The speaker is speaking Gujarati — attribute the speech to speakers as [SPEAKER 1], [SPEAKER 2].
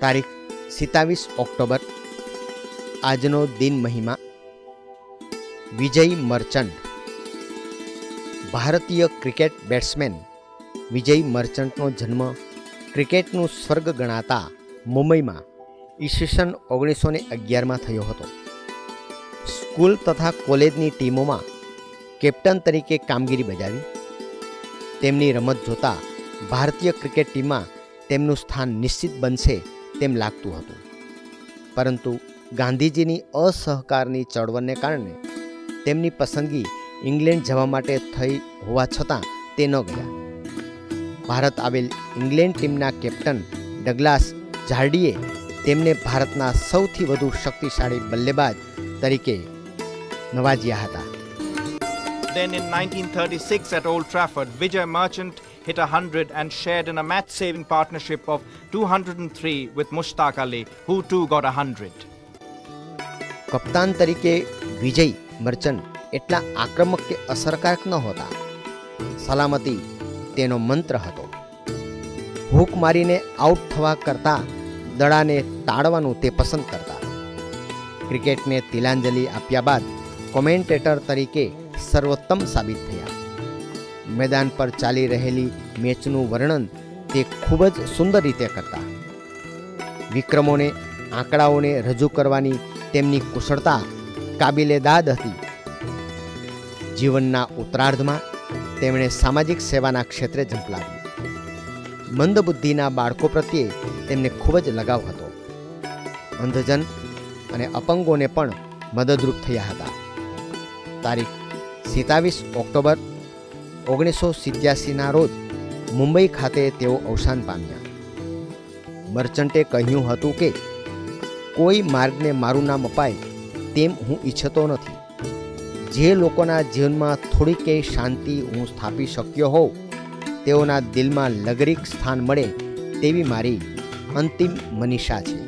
[SPEAKER 1] તારીખ સિત્તાવીસ ઓક્ટોબર, આજનો દિન મહિમા, વિજય મર્ચન્ટ. ભારતીય ક્રિકેટ બેટ્સમેન વિજય મર્ચન્ટનો જન્મ ક્રિકેટનું સ્વર્ગ ગણાતા મુંબઈમાં ઈસવીસન ઓગણીસો ને અગિયારમાં થયો હતો. સ્કૂલ તથા કોલેજની ટીમોમાં કેપ્ટન તરીકે કામગીરી બજાવી. તેમની રમત જોતા ભારતીય ક્રિકેટ ટીમમાં તેમનું સ્થાન નિશ્ચિત બનશે તેમ લાગતું હતું. પરંતુ ગાંધીજીની અસહકારની ચળવળને કારણે તેમની પસંદગી ઇંગ્લેન્ડ જવા માટે થઈ હોવા છતાં તે ન ગયા. ભારત આવેલ ઇંગ્લેન્ડ ટીમના કેપ્ટન ડગલાસ ઝાર્ડીએ તેમને ભારતના સૌથી વધુ શક્તિશાળી બલ્લેબાજ તરીકે નવાજ્યા હતા.
[SPEAKER 2] Then in 1936 at Old Trafford, Vijay Merchant hit 100 and shared in a match saving partnership of 203 with Mushtaq Ali, who too got 100.
[SPEAKER 1] કપ્તાન તરીકે વિજય મર્ચન્ટ એટલા આક્રમક કે અસરકારક નહોતા સલામતી તેનો મંત્ર હતો. હુક મારીને આઉટ થવા કરતાં દડાને ટાળવાનું તે પસંદ કરતા. ક્રિકેટને તિલાંજલિ આપ્યા બાદ કોમેન્ટેટર તરીકે સર્વોત્તમ સાબિત થયા. મેદાન પર ચાલી રહેલી મેચનું વર્ણન તે ખૂબ જ સુંદર રીતે કરતા. વિક્રમોને, આંકડાઓને રજૂ કરવાની તેમની કુશળતા કાબિલે દાદ હતી. જીવનના ઉત્તરાર્ધમાં તેમણે સામાજિક સેવાના ક્ષેત્રે ઝંપલાવ્યું. મંદબુદ્ધિના બાળકો પ્રત્યે તેમને ખૂબ જ લગાવ હતો. અંધજન અને અપંગોને પણ મદદરૂપ થયા હતા. તારીખ સિત્તાવીસ ઓક્ટોબર ઓગણીસો સિત્યાસીના રોજ મુંબઈ ખાતે તેઓ અવસાન પામ્યા. મર્ચન્ટે કહ્યું હતું કે, કોઈ માર્ગને મારું નામ અપાય તેમ હું ઈચ્છતો નથી. જે લોકોના જીવનમાં થોડીકે શાંતિ હું સ્થાપી શક્યો હોઉં, તેઓના દિલમાં લગરીક સ્થાન મળે તેવી મારી અંતિમ મનીષા છે.